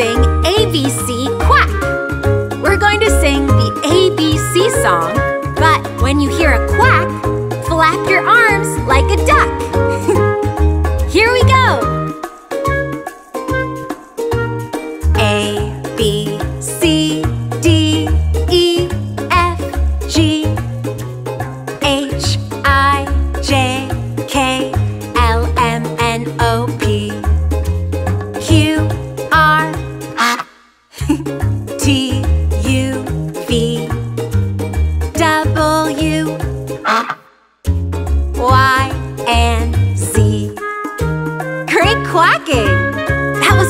sing ABC Quack. We're going to sing the ABC song, but when you hear a quack, flap your arms like a duck.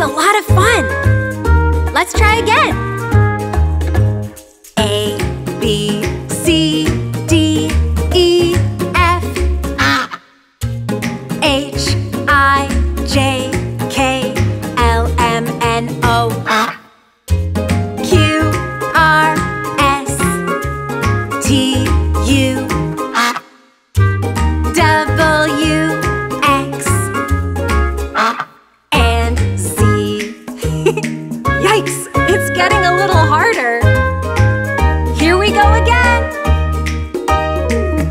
Was a lot of fun! Let's try again. Yikes, it's getting a little harder. Here we go again.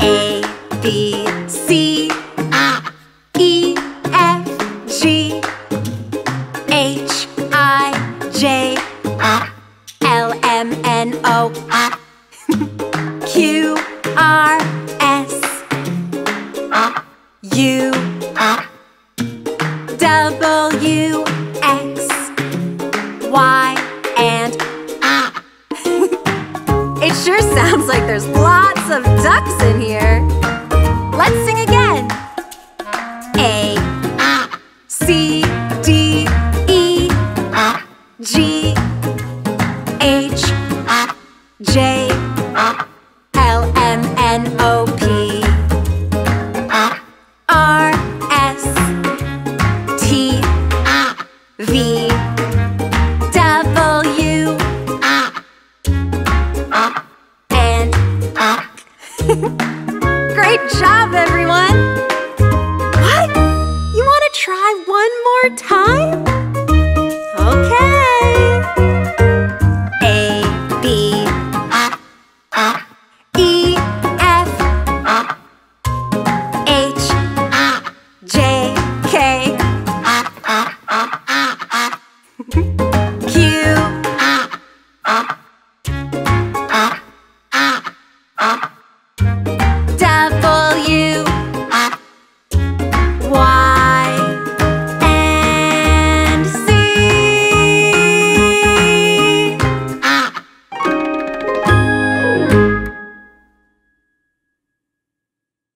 A, B, C, E, F, G, H, I, J, L, M, N, O, Q, R, S, U, W, X, Y, and ah. It sure sounds like there's lots of ducks in here. Let's sing again. a ah A, C, D, E, G, H, J, L, M, N, O, Great job, everyone! What? You want to try one more time? Okay. A, B, E, F, H, J, K, Q,